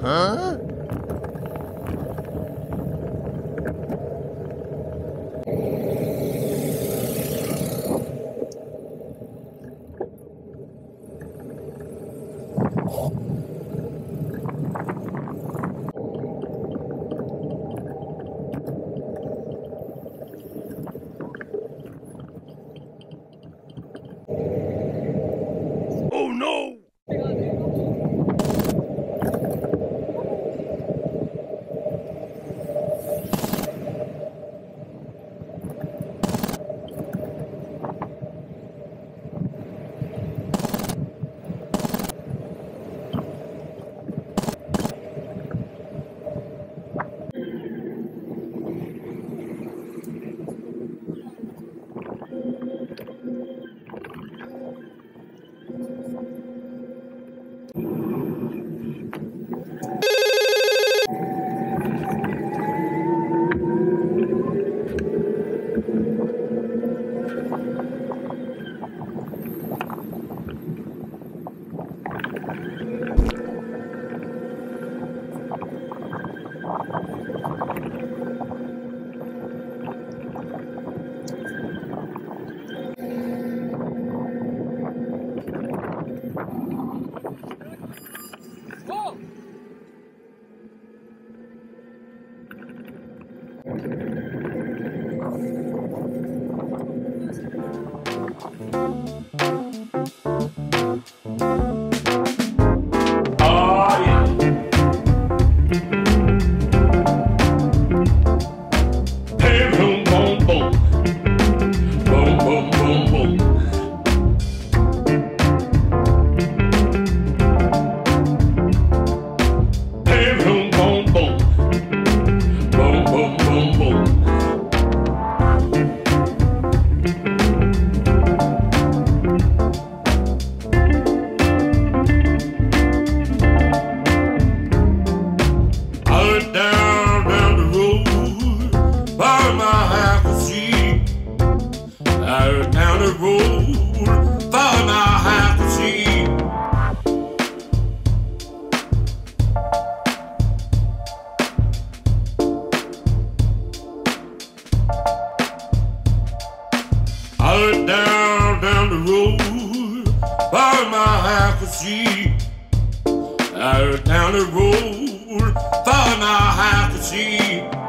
Huh? Bye. See. Out down the road, now I have to see.